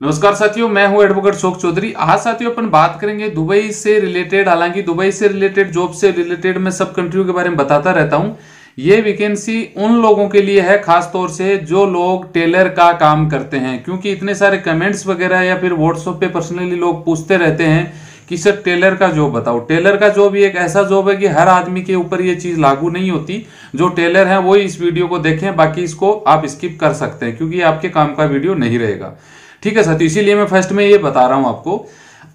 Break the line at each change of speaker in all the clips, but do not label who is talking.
नमस्कार साथियों, मैं हूँ एडवोकेट शोक चौधरी। आज साथियों अपन बात करेंगे दुबई से रिलेटेड हालाँकि दुबई से रिलेटेड जॉब से रिलेटेड मैं सब कंट्रियों के बारे में बताता रहता हूँ। ये वैकेंसी उन लोगों के लिए है, खास तौर से जो लोग टेलर का काम करते हैं, क्योंकि इतने सारे कमेंट्स वगैरह या फिर व्हाट्सएप पे पर्सनली लोग पूछते रहते हैं कि, सर टेलर का जॉब बताओ। टेलर का जॉब एक ऐसा जॉब है कि हर आदमी के ऊपर ये चीज़ लागू नहीं होती। जो टेलर है, वो इस वीडियो को देखें, बाकी इसको आप स्किप कर सकते हैं, क्योंकि आपके काम का वीडियो नहीं रहेगा। ठीक है साथी इसीलिए मैं फ़र्स्ट में ये बता रहा हूँ आपको।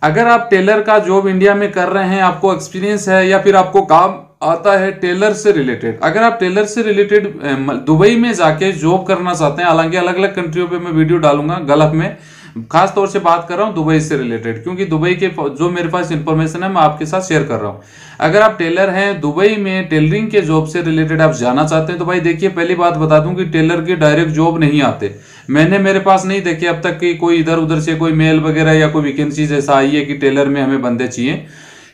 अगर आप टेलर का जॉब इंडिया में कर रहे हैं, आपको एक्सपीरियंस है या फिर आपको काम आता है टेलर से रिलेटेड अगर आप टेलर से रिलेटेड दुबई में जाके जॉब करना चाहते हैं, हालाँकि अलग अलग कंट्रियों पे मैं वीडियो डालूँगा गलत में खास तौर से बात कर रहा हूँ दुबई से रिलेटेड क्योंकि दुबई के जो मेरे पास इंफॉर्मेशन है, मैं आपके साथ शेयर कर रहा हूँ। अगर आप टेलर हैं, दुबई में टेलरिंग के जॉब से रिलेटेड आप जाना चाहते हैं तो भाई देखिए, पहली बात बता दूँ कि टेलर के डायरेक्ट जॉब नहीं आते। मैंने मेरे पास नहीं देखे अब तक कि कोई इधर उधर से कोई मेल वगैरह या कोई वैकेंसीज ऐसा आई है कि टेलर में हमें बंदे चाहिए।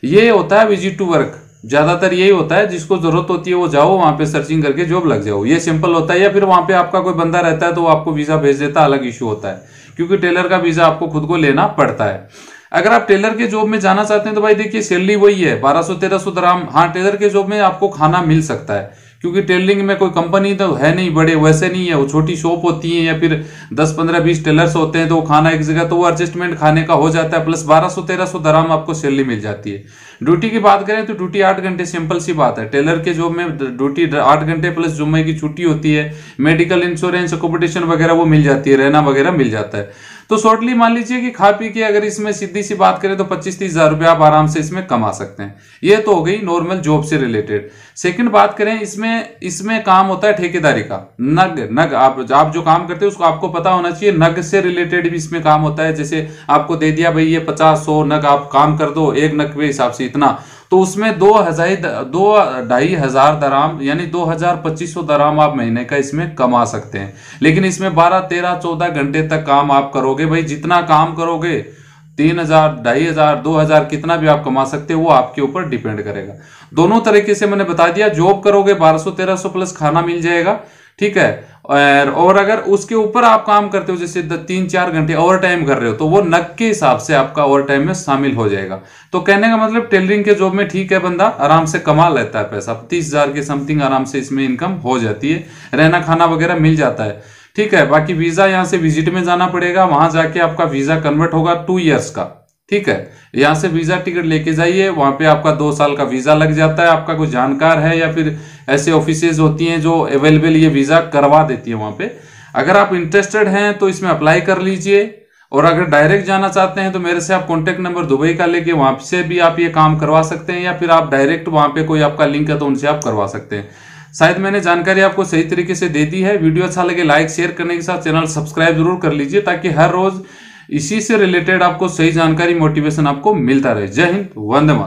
ये होता है विज़िट टू वर्क ज़्यादातर यही होता है, जिसको ज़रूरत होती है वो जाओ, वहाँ पे सर्चिंग करके जॉब लग जाओ। ये सिंपल होता है, या फिर वहाँ पे आपका कोई बंदा रहता है तो आपको वीज़ा भेज देता है अलग इश्यू होता है। क्योंकि टेलर का वीज़ा आपको खुद को लेना पड़ता है। अगर आप टेलर के जॉब में जाना चाहते हैं तो भाई देखिए सैलरी वही है, बारह सौ, तेरह सौ दराम। हाँ टेलर के जॉब में आपको खाना मिल सकता है। क्योंकि टेलरिंग में कोई कंपनी तो है नहीं, बड़े वैसे नहीं है, वो छोटी शॉप होती है या फिर 10 15 20 टेलर्स होते हैं तो वो खाना एक जगह तो वो एडजस्टमेंट खाने का हो जाता है प्लस 1200 1300 दराम आपको सैलरी मिल जाती है। ड्यूटी की बात करें तो ड्यूटी आठ घंटे सिंपल सी बात है। टेलर के जॉब में ड्यूटी आठ घंटे प्लस जुम्मे की छुट्टी होती है। मेडिकल इंश्योरेंस अकोमोडेशन वगैरह वो मिल जाती है, रहना वगैरह मिल जाता है। तो शॉर्टली मान लीजिए कि खा पी के अगर इसमें सीधी सी बात करें तो पच्चीस तीस हज़ार रुपये आप आराम से इसमें कमा सकते हैं। ये तो हो गई नॉर्मल जॉब से रिलेटेड सेकंड बात करें, इसमें इसमें काम होता है ठेकेदारी का। नग नग, आप आप जो काम करते हैं उसको आपको पता होना चाहिए, नग से रिलेटेड भी इसमें काम होता है। जैसे आपको दे दिया, भाई ये पचास सौ नग आप काम कर दो, एक नग के हिसाब से इतना। तो उसमें दो हज़ार दो ढाई हज़ार दराम, यानी दो हज़ार पच्चीस सौ दराम आप महीने का इसमें कमा सकते हैं। लेकिन इसमें बारह, तेरह, चौदह घंटे तक काम आप करोगे भाई। जितना काम करोगे, तीन हज़ार, ढाई हज़ार, दो हज़ार कितना भी आप कमा सकते हो, वो आपके ऊपर डिपेंड करेगा। दोनों तरीके से मैंने बता दिया। जॉब करोगे, बारह सौ, तेरह सौ प्लस खाना मिल जाएगा। ठीक है? और, और अगर उसके ऊपर आप काम करते हो जैसे तीन चार घंटे ओवर टाइम कर रहे हो तो वो नग के हिसाब से आपका ओवर टाइम में शामिल हो जाएगा। तो कहने का मतलब टेलरिंग के जॉब में ठीक है बंदा आराम से कमा लेता है पैसा। तीस हज़ार के समथिंग आराम से इसमें इनकम हो जाती है। रहना खाना वगैरह मिल जाता है। ठीक है बाकी वीज़ा यहाँ से विज़िट में जाना पड़ेगा। वहाँ जाके आपका वीज़ा कन्वर्ट होगा टू ईयर्स का। ठीक है? यहाँ से वीज़ा टिकट लेके जाइए, वहाँ पे आपका दो साल का वीज़ा लग जाता है, आपका कोई जानकार है या फिर ऐसे ऑफ़िस होती हैं जो अवेलेबल ये वीज़ा करवा देती है वहाँ पे। अगर आप इंटरेस्टेड हैं तो इसमें अप्लाई कर लीजिए। और अगर डायरेक्ट जाना चाहते हैं तो मेरे से आप कॉन्टेक्ट नंबर दुबई का लेके वहाँ से भी आप ये काम करवा सकते हैं, या फिर आप डायरेक्ट वहाँ पे कोई आपका लिंक है तो उनसे आप करवा सकते हैं। शायद मैंने जानकारी आपको सही तरीके से दे दी है। वीडियो अच्छा लगे लाइक शेयर करने के साथ चैनल सब्सक्राइब ज़रूर कर लीजिए, ताकि हर रोज इसी से रिलेटेड आपको सही जानकारी मोटिवेशन आपको मिलता रहे। जय हिंद वंदे मात